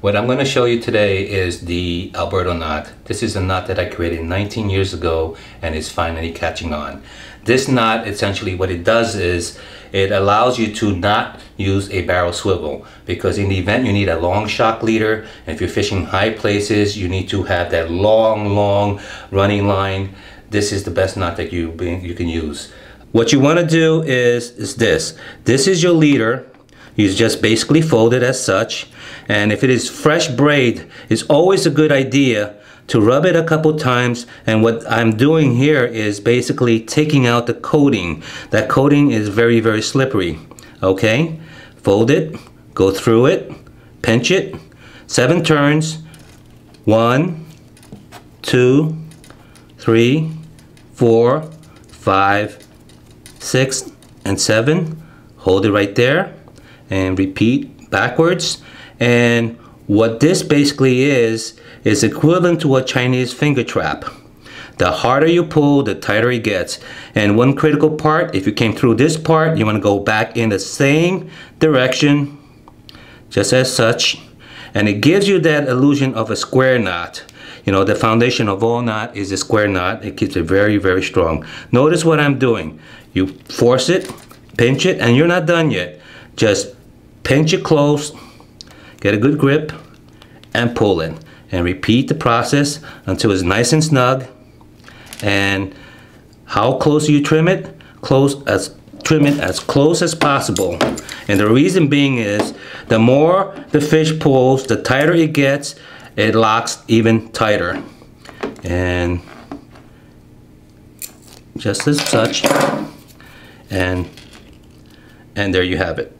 What I'm going to show you today is the Alberto knot. This is a knot that I created 19 years ago and is finally catching on. This knot essentially what it does is it allows you to not use a barrel swivel because in the event you need a long shock leader and if you're fishing high places you need to have that long long running line. This is the best knot that you, you can use. What you want to do is, is this. This is your leader you just basically fold it as such. And if it is fresh braid, it's always a good idea to rub it a couple times. And what I'm doing here is basically taking out the coating. That coating is very, very slippery. Okay? Fold it, go through it, pinch it, seven turns. One, two, three, four, five, six, and seven. Hold it right there and repeat backwards. And what this basically is, is equivalent to a Chinese finger trap. The harder you pull, the tighter it gets. And one critical part, if you came through this part, you want to go back in the same direction, just as such. And it gives you that illusion of a square knot. You know, the foundation of all knot is a square knot. It keeps it very, very strong. Notice what I'm doing. You force it, pinch it, and you're not done yet. Just pinch it close, get a good grip, and pull in. And repeat the process until it's nice and snug. And how close you trim it? Close as trim it as close as possible. And the reason being is the more the fish pulls, the tighter it gets, it locks even tighter. And just as such. And and there you have it.